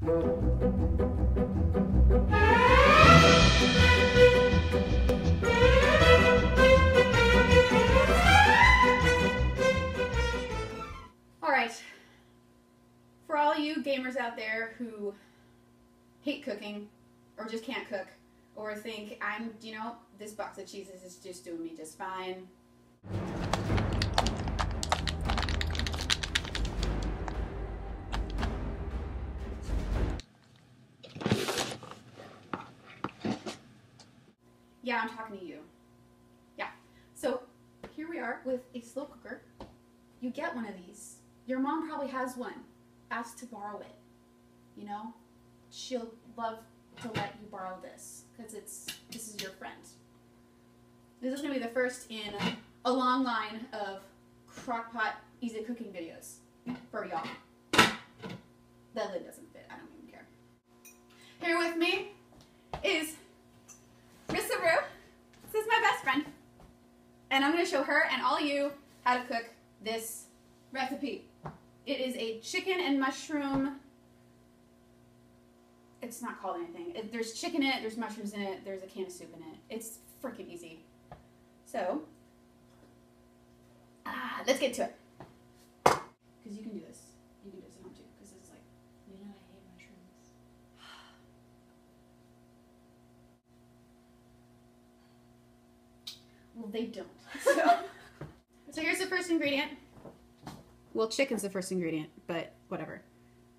All right. For all you gamers out there who hate cooking or just can't cook or think I'm, you know, this box of cheeses is just doing me just fine. Yeah, I'm talking to you. Yeah. So here we are with a slow cooker. You get one of these. Your mom probably has one. Ask to borrow it. You know, she'll love to let you borrow this because it's this is your friend. This is gonna be the first in a long line of crockpot easy cooking videos for y'all. That lid doesn't fit. I don't even care. Here with me is Miss Rue. This is my best friend. And I'm going to show her and all you how to cook this recipe. It is a chicken and mushroom. It's not called anything. It, there's chicken in it, there's mushrooms in it, there's a can of soup in it. It's freaking easy. So, ah, let's get to it. Because you can do this. You can do this at home too. Because it's like, You know I hate mushrooms. well, they don't. So, so here's the first ingredient. Well, chicken's the first ingredient, but whatever.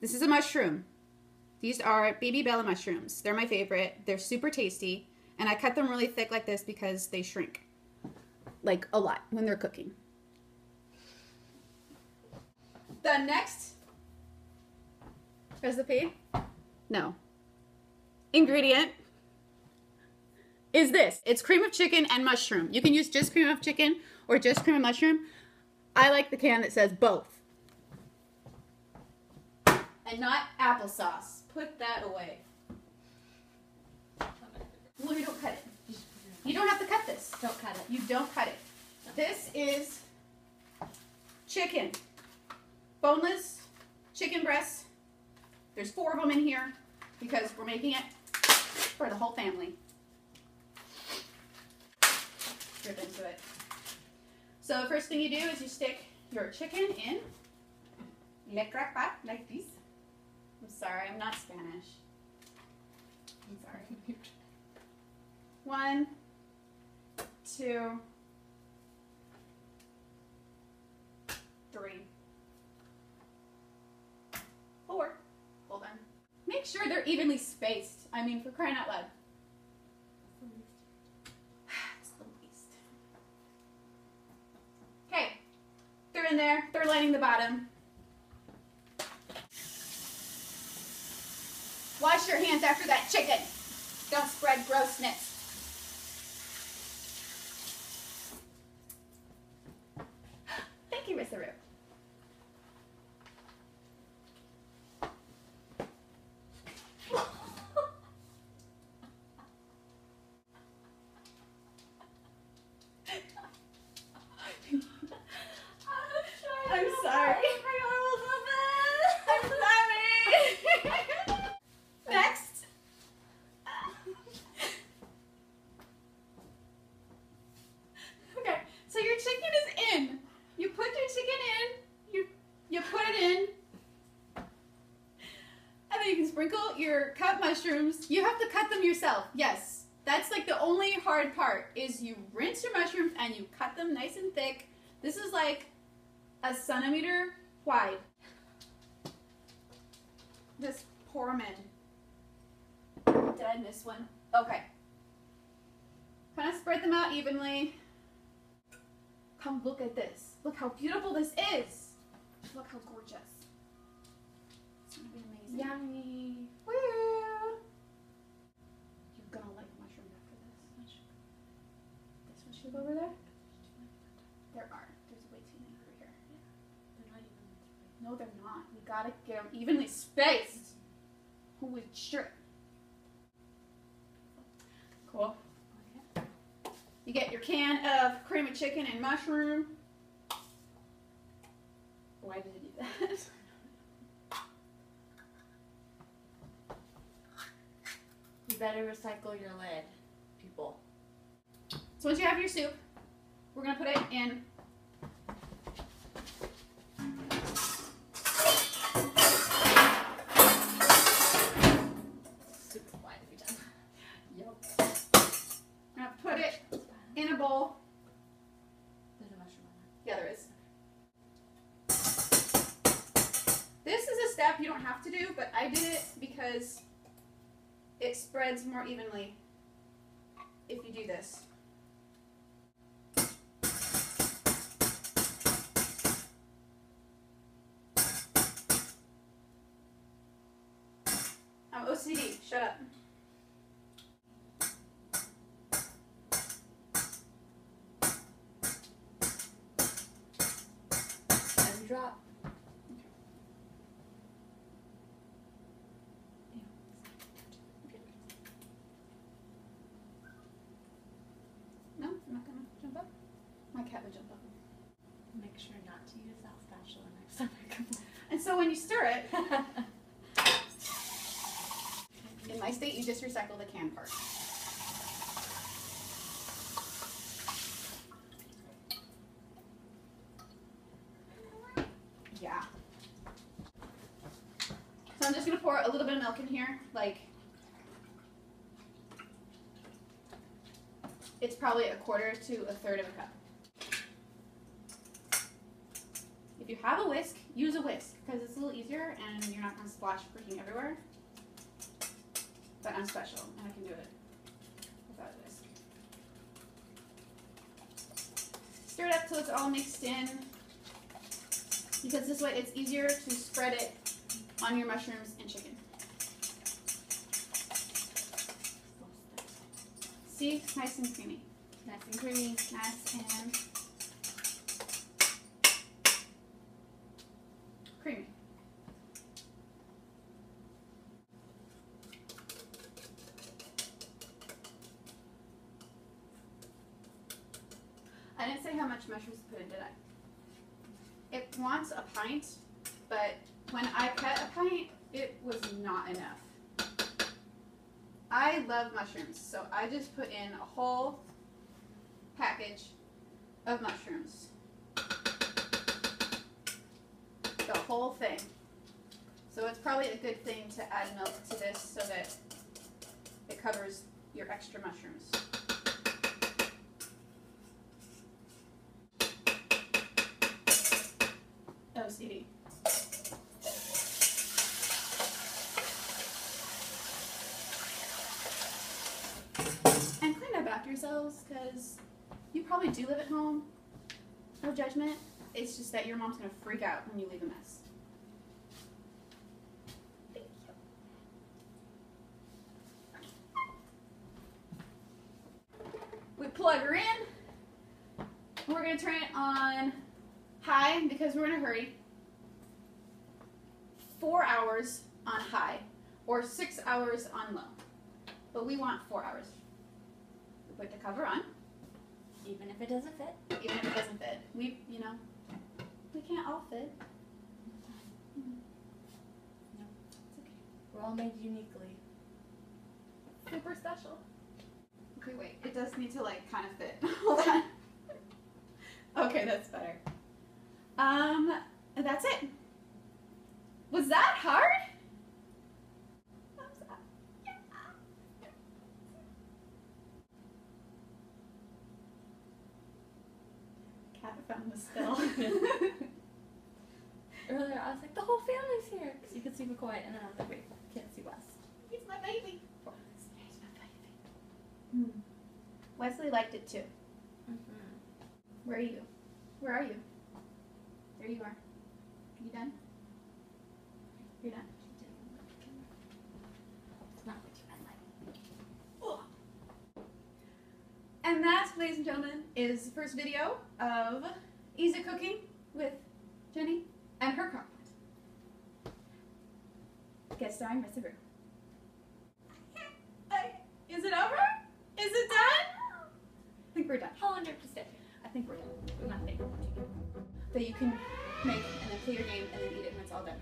This is a mushroom. These are baby bella mushrooms. They're my favorite. They're super tasty, and I cut them really thick like this because they shrink, like a lot when they're cooking. The next recipe, no, ingredient is this. It's cream of chicken and mushroom. You can use just cream of chicken or just cream of mushroom. I like the can that says both. And not applesauce. Put that away. Well, you don't cut it. You don't have to cut this. Don't cut it. You don't cut it. This is chicken. Boneless chicken breasts. There's four of them in here because we're making it for the whole family. Drip into it. So the first thing you do is you stick your chicken in le crapat like this. I'm sorry, I'm not Spanish. I'm sorry. One, two, three, four. Hold on. Make sure they're evenly spaced. I mean, for crying out loud. It's the least. Okay, they're in there. They're lining the bottom. Wash your hands after that chicken. Don't spread grossness you, Miss Aru. I'm sorry. I'm sorry. Next. okay, so your chicken is in. You put your chicken in. You you put it in. And then you can your cut mushrooms. You have to cut them yourself. Yes. That's like the only hard part is you rinse your mushrooms and you cut them nice and thick. This is like a centimeter wide. Just pour them in. Did I miss one? Okay. Kind of spread them out evenly. Come look at this. Look how beautiful this is. Look how gorgeous. It's gonna be amazing. Yummy. You get your can of cream of chicken and mushroom. Why did I do that? you better recycle your lid, people. So once you have your soup, we're gonna put it in step you don't have to do, but I did it because it spreads more evenly if you do this. I'm OCD. Shut up. Would jump up. Make sure not to use that spatula next time I come And so when you stir it, in my state, you just recycle the can part. Yeah. So I'm just gonna pour a little bit of milk in here, like it's probably a quarter to a third of a cup. If you have a whisk, use a whisk because it's a little easier and you're not gonna splash freaking everywhere. But I'm special and I can do it without a whisk. Stir it up till it's all mixed in. Because this way it's easier to spread it on your mushrooms and chicken. See? Nice and creamy. nice and creamy. Nice and creamy. I didn't say how much mushrooms to put in, did I? It wants a pint, but when I cut a pint, it was not enough. I love mushrooms, so I just put in a whole package of mushrooms. The whole thing. So it's probably a good thing to add milk to this so that it covers your extra mushrooms. And clean up after yourselves because you probably do live at home. No judgment. It's just that your mom's gonna freak out when you leave a mess. Thank you. We plug her in. We're gonna turn it on high because we're in a hurry. Four hours on high or six hours on low. But we want four hours. We put the cover on, Even if it doesn't fit. even if it doesn't fit. We, you know, we can't all fit. No. It's okay. We're all made uniquely. Super special. Okay, wait. It does need to like kind of fit. Hold on. okay, that's better. Um, that's it. Was that hard? Thumbs up. Yeah. Cat found the spill. Earlier, I was like, the whole family's here. Because you could see McCoy, and then I was like, wait, can't see Wes. He's my baby. He's my baby. Hmm. Wesley liked it too. Mm-hmm. Where are you? Where are you? There you are. You done? You're done. It's not what you meant, like. And that, ladies and gentlemen, is the first video of Easy Cooking with Jeni and her crock pot. Guest starring Mr. Brew. Is it over? Is it done? I think we're done. How long do you have to stay? I think we're done. Nothing. That you can make and then play your game and then eat it when it's all done.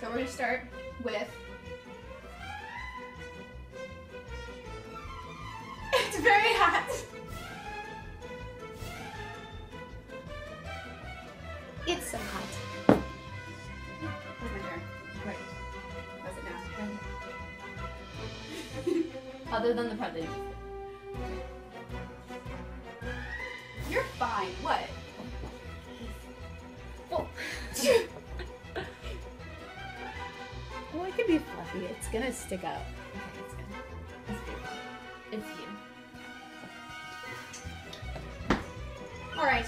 So we're gonna start with very hot. It's so hot. Other than the part that you You're fine. What? Oh. well, oh, it could be fluffy. It's gonna stick out. Alright.